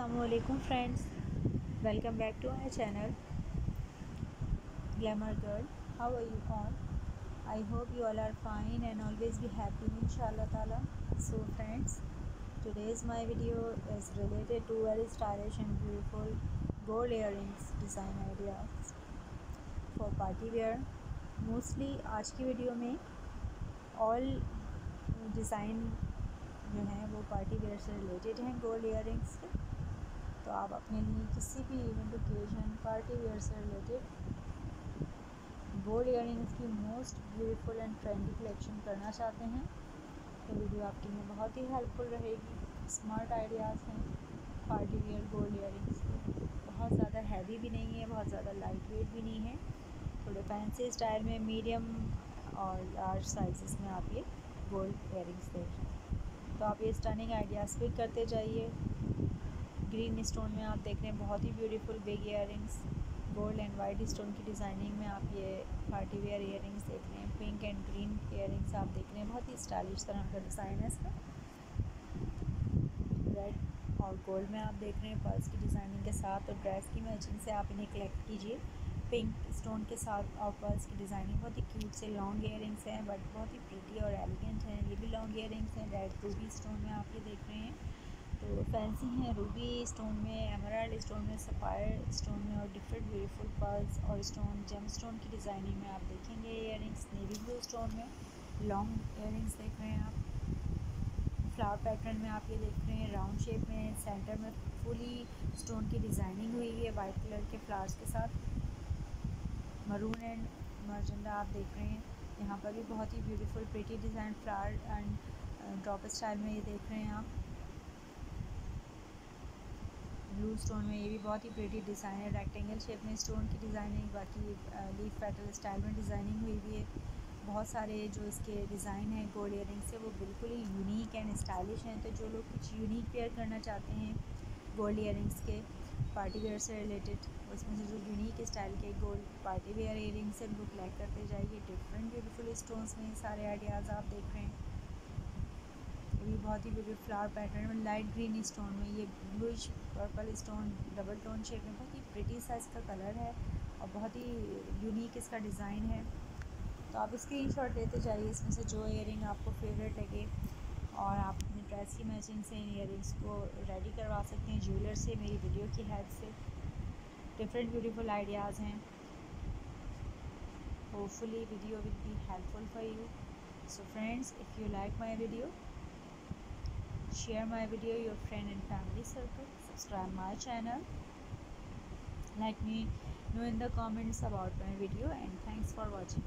असलकम friends welcome back to I channel glamour girl how are you on I hope you all are fine and always be happy in Shah so friends today's my video is related to well stylish and beautiful gold earrings design idea for party wear mostly आज की video में all design जो हैं वो party wear से related हैं gold earrings के तो आप अपने लिए किसी भी इवेंट ओकेजन पार्टी वेयर से रिलेटेड गोल्ड इयर की most beautiful and trendy collection करना चाहते हैं तो वीडियो आपके लिए बहुत ही हेल्पफुल रहेगी। स्मार्ट आइडियाज़ हैं पार्टी वेयर गोल्ड इयर के। बहुत ज़्यादा हैवी भी नहीं है, बहुत ज़्यादा लाइट वेट भी नहीं है। थोड़े फैंसी स्टाइल में मीडियम और लार्ज साइज़ में आप ये गोल्ड इयर देख तो आप ये स्टनिंग आइडियाज़ पिक करते जाइए। ग्रीन स्टोन में आप देख रहे हैं, बहुत ही beautiful big ear gold and white stone की डिज़ाइनिंग में आप ये पार्टी वेयर इयर देख रहे हैं पिंक एंड ग्रीन इयर आप देख रहे हैं, बहुत ही स्टाइलिश तरह का डिज़ाइन है इसका। रेड और गोल्ड में आप देख रहे हैं पर्स की डिज़ाइनिंग के साथ और ड्रेस की मैचिंग से आप इन्हें कलेक्ट कीजिए। पिंक स्टोन के साथ और पर्स की डिज़ाइनिंग बहुत ही क्यूट से लॉन्ग इयर हैं बट बहुत ही प्रीटी और एलिगेंट हैं, ये भी लॉन्ग इयर हैं रेड रूबी स्टोन में आप ये देख रहे हैं। फैंसी हैं रूबी स्टोन में एमराल्ड स्टोन में सफ़ायर स्टोन में और डिफरेंट ब्यूटीफुल पर्ल्स और स्टोन जेम स्टोन की डिज़ाइनिंग में आप देखेंगे इयर नेवी ब्लू स्टोन में लॉन्ग इयर देख रहे हैं आप। फ्लावर पैटर्न में आप ये देख रहे हैं राउंड शेप में सेंटर में फुली स्टोन की डिज़ाइनिंग हुई है वाइट कलर के फ्लावर्स के साथ। मरून एंड मर्जंडा आप देख रहे हैं, यहाँ पर भी बहुत ही beautiful pretty design flower and drop style में ये देख रहे हैं आप। ब्लू स्टोन में, ये भी बहुत ही प्रेटी डिज़ाइन है. रेक्टेंगल शेप में स्टोन की डिज़ाइनिंग बाकी लीफ पेटल स्टाइल में डिज़ाइनिंग हुई भी है. बहुत सारे जो इसके डिज़ाइन हैं गोल्ड इयर से, वो बिल्कुल ही यूनिक एंड स्टाइलिश हैं. तो जो लोग कुछ यूनिक पेयर करना चाहते हैं गोल्ड इयर के पार्टी वेयर से रिलेटेड उसमें से जो यूनिक स्टाइल के गोल्ड पार्टी वेयर इयर से उनको कलेक्ट करते जाइए. डिफरेंट ब्यूटीफुल स्टोन्स में सारे आइडियाज़ आप देख रहे हैं. ये भी बहुत ही ब्यूटी फ्लावर पैटर्न में लाइट ग्रीन स्टोन में, ये bluish purple stone double tone shape में बहुत ही प्रिटी सा इसका कलर है और बहुत ही यूनिक इसका डिज़ाइन है। तो आप स्क्रीन शॉट लेते जाइए, इसमें से जो इयर आपको फेवरेट लगे और आप अपने ड्रेस की मैचिंग से इन इयर को रेडी करवा सकते हैं ज्वेलर से, मेरी वीडियो की हेल्प से। डिफरेंट ब्यूटीफुल आइडियाज़ हैं। Hopefully video will be helpful for you so friends if you like my video share my video your friend and family circle. Subscribe my channel. Let me know in the comments about my video and thanks for watching